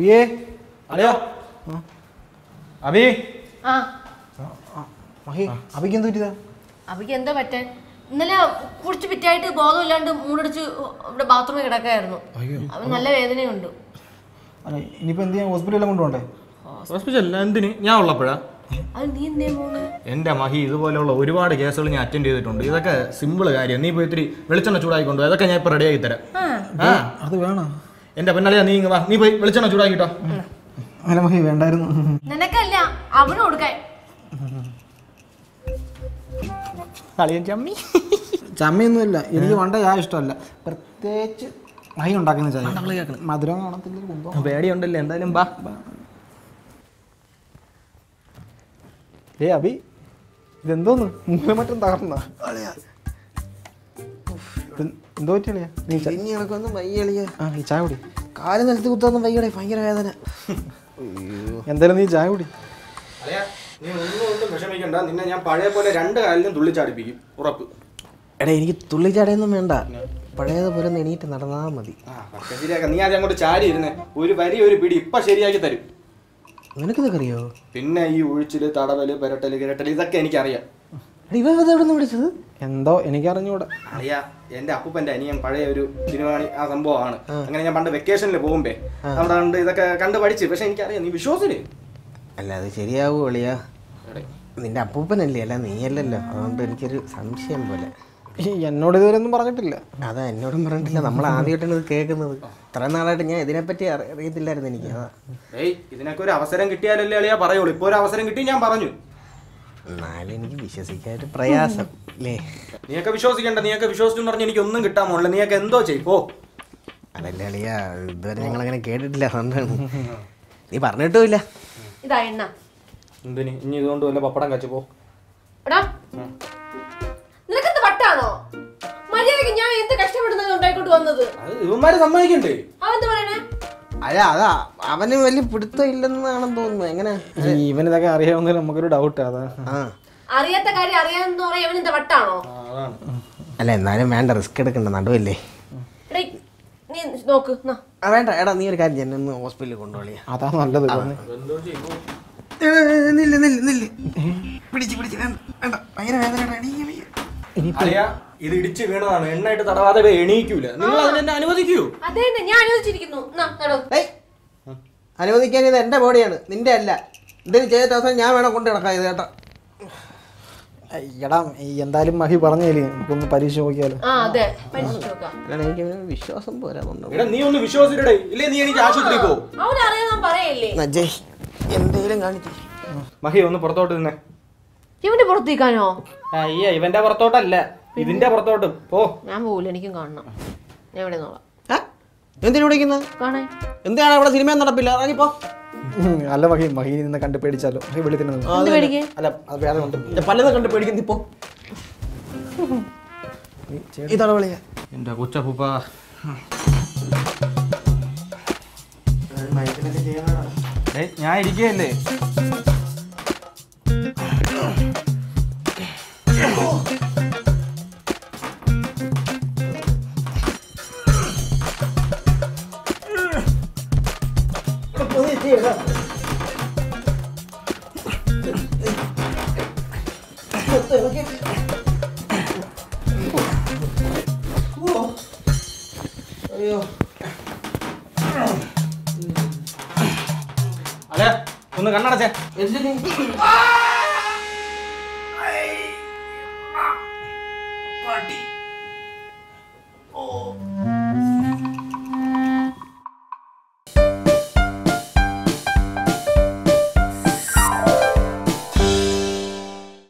അവിയേ അല്ലയോ അഭി ആ. മഹി അവിക്ക് എന്ത് പറ്റിയതാ? അഭിക്ക് എന്താ പറ്റാൻ. ഇന്നലെ കുടിച്ച് പിറ്റായിട്ട് ബോധമില്ലാണ്ട് മൂടടിച്ച് ഇവിടെ ബാത്റൂമിൽ കിടക്കായിരുന്നു. അവൻ നല്ല വേദനയുണ്ട്. അല്ല, ഇനിയിപ്പോ എന്ത് ചെയ്യാൻ ഹോസ്പിറ്റലിൽ കൊണ്ടുപോണ്ടേ ഹോസ്പിറ്റലല്ല എന്തിന്? ഞാൻ ഉള്ളപ്പോഴാ. എന്റെ മഹി ഇതുപോലെയുള്ള ഒരുപാട് കേസുകൾ ഞാൻ അറ്റൻഡ് ചെയ്തിട്ടുണ്ട്. ഇതൊക്കെ സിമ്പിൾ കാര്യം. നീ പോയി ഇത്തിരി വെളിച്ചെണ്ണ ചൂടായിക്കൊണ്ടു? അതൊക്കെ ഞാൻ ഇപ്പൊ റെഡി ആക്കി തരാം. ആ. അത് വേണം? എന്റെ പെണ്ണളിയാ നീ ഇങ്ങ് വാ. നീ പോയി വെളിച്ചെണ്ണ ചൂടാക്കിട്ടോ. അങ്ങനെ മഹി വേണ്ടായിരുന്നു. നിനക്കല്ല അവന് കൊടുക്കാൻ. കളിയൻ ചമ്മി. ചമ്മയൊന്നുമില്ല. എനിക്ക് വണ്ട ചായ ഇഷ്ടമല്ല. പ്രത്യേകിച്ച് മഹി ഉണ്ടാക്കുന്ന ചായ. മധുരം കാണത്തില്ല പേടിയുണ്ടല്ലേ എന്തായാലും ബാ ഏ അഭി ഇതെന്തോന്ന്? മുമ്പിൽ മറ്റും തകർന്ന എന്തോ നീ ഇനി എനക്കൊന്നും ആ ഈ ചായ കുടി. കാൽ നിലത്ത് കുത്തൊന്നും വയ്യടെ ഭയങ്കര വേദന. എന്തായാലും നീ ചായ കുടി. നീ ഒന്നും ഒന്നും വിഷമിക്കണ്ട. നിന്നെ ഞാൻ പഴയ പോലെ രണ്ട് കാലിലും തുള്ളിച്ചാടിപ്പിക്കും ഉറപ്പ്. എടാ എനിക്ക് തുള്ളിച്ചാടയൊന്നും വേണ്ട. പഴയതുപോലെ എണീറ്റ് നടന്നാ മതി. ശരിയാക്കാം. നീ ആദ്യം അങ്ങോട്ട് ചാരി ഇരുന്നേ. ഒരു വരി ഒരു പിടി ഇപ്പൊ ശരിയാക്കി തരും. നിനക്കിതൊക്കെ അറിയോ? പിന്നെ ഈ ഒഴിച്ചിൽ തടവൽ പെരട്ടൽ കിരട്ടൽ ഇതൊക്കെ എനിക്കറിയാം. ഇവ എവിടെ നിന്ന് വിളിച്ചത്? എന്തോ എനിക്കറിഞ്ഞൂടാ. അറിയാ എന്റെ അപ്പൂപ്പന്റെ അനിയൻ പഴയ ഒരു സിനിമാണി ആ സംഭവമാണ്. അങ്ങനെ ഞാൻ പണ്ട് വെക്കേഷനിൽ പോകുമ്പേ അവിടെ കണ്ട് ഇതൊക്കെ കണ്ട് പഠിച്ചു. പക്ഷെ എനിക്കറിയാം നീ വിശ്വാസില്ലേ അല്ല അത് ശരിയാവൂ എളിയ നിന്റെ അപ്പൂപ്പനല്ലേ? അല്ല നീയല്ലല്ലോ. അതുകൊണ്ട് എനിക്കൊരു സംശയം പോലെ. എന്നോട് ഇതുവരെ ഒന്നും പറഞ്ഞിട്ടില്ല. അതാ എന്നോടും പറഞ്ഞിട്ടില്ല. നമ്മൾ ആദ്യമായിട്ടാണ് ഇത് കേൾക്കുന്നത്. ഇത്ര നാളായിട്ട് ഞാൻ ഇതിനെപ്പറ്റി അറി- അറിയത്തില്ലായിരുന്നു എനിക്ക്. അതാ. ഏയ് ഇതിനൊക്കെ ഒരു അവസരം കിട്ടിയാലല്ലേ അളിയാ പറയുള്ളൂ. ഇപ്പൊ ഒരു അവസരം കിട്ടി ഞാൻ പറഞ്ഞു. എന്നാലും എനിക്ക് വിശ്വസിക്കാൻ ഒരു പ്രയാസം അല്ലേ? നീയൊക്കെ വിശ്വസിക്കണ്ട നീയൊക്കെ വിശ്വസിച്ചു പറഞ്ഞ എനിക്ക് ഒന്നും കിട്ടാൻ പോണില്ല. നീയൊക്കെ എന്തോ ചെയ് അതല്ല അളിയ ഇതുവരെ ഞങ്ങൾ അങ്ങനെ കേട്ടിട്ടില്ല അതുകൊണ്ടാണ്. നീ പറഞ്ഞിട്ടില്ല ഇതാ എണ്ണ. എന്തിന്? ഇനി ഇതുകൊണ്ട് വല്ല പപ്പടം കച്ചു പോ. നിനക്കെന്ത് മര്യാദയ്ക്ക് ഞാൻ എന്ത് കഷ്ടപ്പെടുന്നത് ഉണ്ടായിക്കൊണ്ട് വന്നത്? അത് ഇവന്മാര് സമ്മതിക്കണ്ടേ? അല്ല അതാ അവന് വലിയ പിടുത്തം ഇല്ലെന്നാണെന്ന് തോന്നുന്നു. എങ്ങനെ? ഇവനിതൊക്കെ അറിയാവുന്നതിൽ നമുക്കൊരു ഡൗട്ട് അതാ. അറിയാത്ത കാര്യം അറിയാന്ന് പറയാൻ അവൻ എന്താ വട്ടാണോ? അല്ല എന്നാലും വേണ്ട റിസ്ക് എടുക്കണ്ട നടുവല്ലേ? എടേ നീ നോക്ക് നാ. ആ വേണ്ട എടാ നീ ഒരു കാര്യം ചെയ്യ്, ഒന്ന് ഹോസ്പിറ്റലിൽ കൊണ്ടുപോളിയാ അതാ നല്ലത് നില്ല നില്ല നില്ല. പിടിച്ച് പിടിച്ച് വേണ്ട ഭയങ്കര വേദന ഇത് ഇടിച്ച് വീണതാണ്. എണ്ണായിട്ട് തടവാതെ എണീക്കൂല. നിങ്ങൾ അതിനെ അനുവദിക്കൂ. അതേ ഞാൻ അനുവദിച്ചിരിക്കുന്നു. അനുവദിക്കാൻ ഇത് എന്റെ ബോഡിയാണ്. നിന്റെ അല്ല. ഇതിന് ചെയ്ത ഞാൻ വേണം കൊണ്ട് നടക്കാം ഇത് കേട്ടോ. എടാ ഈ എന്തായാലും മഹി പറഞ്ഞേലേ. നമുക്കൊന്ന് പരീക്ഷ നോക്കിയാലോ? ആ അതെ. പരീക്ഷിച്ച് എനിക്ക് വിശ്വാസം പോരാ എടാ നീ ഒന്ന് വിശ്വസിച്ചിടേ ഇല്ലേ നീ എനിക്ക് ആശുപത്രി പോ. അവനറിയാൻ ഞാൻ പറയല്ലേ? നജയ് എന്തേലും കാണിച്ചു മഹി ഒന്ന് പുറത്തോട്ട് തന്നെ ഇവന്റെ പുറത്തേക്കാനോ അയ്യ ഇവന്റെ പുറത്തോട്ടല്ല. ഇതിന്റെ പുറത്തോട്ട്. പോ. ഞാൻ പോകില്ല എനിക്കും കാണണം. ഞാൻ ഇവിടെ നോളാം എന്തിനു വിളിക്കുന്നത് കാണേ. എന്താണ് അവിടെ സിനിമ നടപ്പില്ല? ഇറങ്ങിപ്പോ അല്ല മഹി മഹി നിന്ന് കണ്ട് പേടിച്ചാലോ? മഹി വെളി തന്നെ അല്ല അത് വേറെ ഉണ്ട് പലതും കണ്ട് പേടിക്കുന്നു ഇപ്പോ ഇതാണ് വിളിയ എന്റെ കൊച്ചപ്പൂപ്പ. ഞാൻ ഇരിക്കുകയല്ലേ? അതെ ഒന്ന് കണ്ണടച്ചേ. പട്ടി